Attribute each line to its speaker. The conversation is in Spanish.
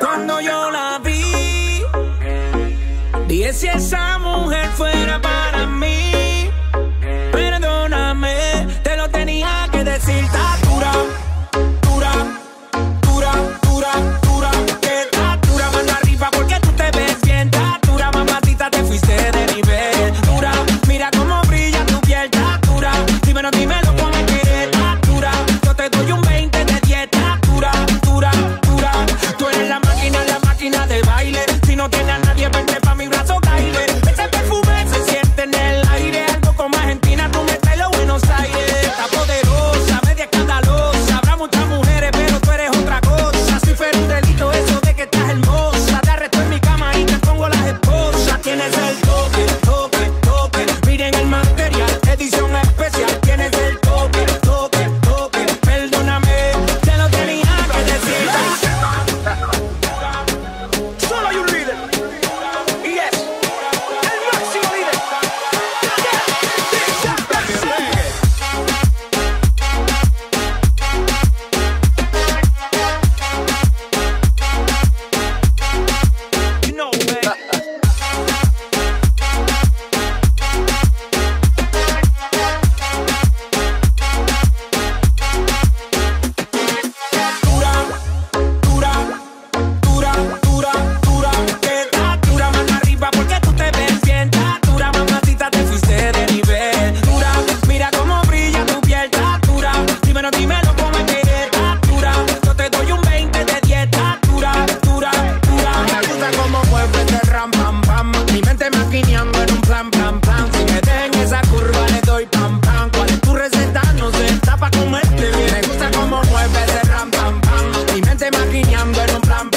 Speaker 1: Cuando yo la vi, dije si esa mujer fuera para mí. pensando en un plan